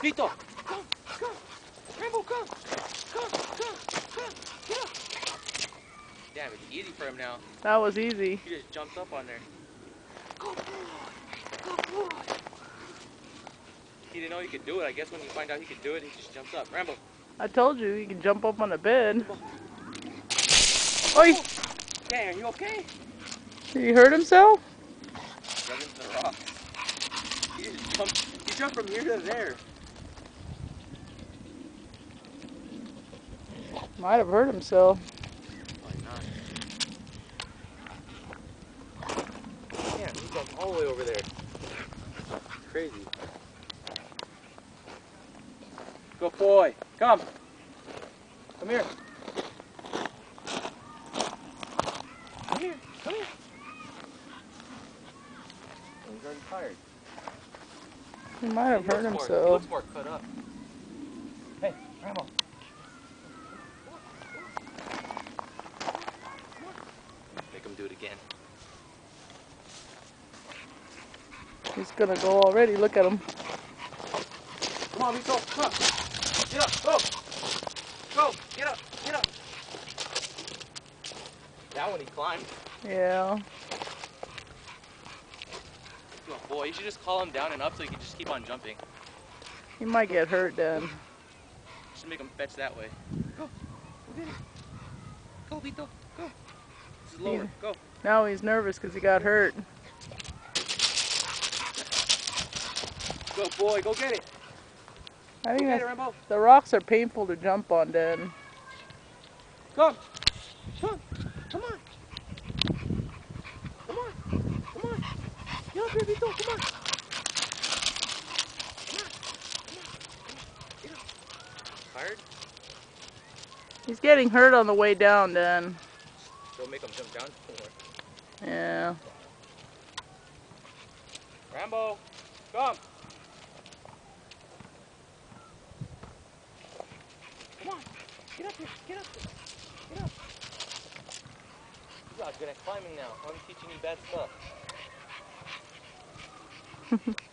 Vito, come, come. Rambo, come. Come, come, come. Get up. Damn, it's easy for him now. That was easy. He just jumps up on there. Good boy. Good boy. He didn't know he could do it. I guess when you find out he could do it, he just jumps up. Rambo. I told you, you can jump up on the bed. Oi! Hey, are you okay? Did he hurt himself? Run into the rock. He jumped. He jumped from here to there. Might have hurt himself. Probably not. Damn, he jumped all the way over there. Crazy. Good boy. Come. Come here. Come here. Come here. He's already tired. He might have He hurt looks more- He himself. looks more cut up. Hey, Rambo. Make him do it again. He's gonna go already. Look at him. Come on, Vito. Come on. Get up. Go. Go. Get up. Get up. That one he climbed. Yeah. Boy. You should just call him down and up so he can just keep on jumping. He might get hurt then. Should make him fetch that way. Go. Go get. Go, Vito. Go. Lower. Yeah. Go. Now he's nervous because he got hurt. Go, boy. Go get it. I think get it, the rocks are painful to jump on Dan. Come. Come. Come on. Come on. Come on. Get up here, Vito. Come on. Come on. Come on. Come on. Tired? He's getting hurt on the way down then. Don't make him jump down. Yeah. Rambo, come. Come on. Get up here. Get up here. Get up. You're not good at climbing now. I'm teaching you bad stuff.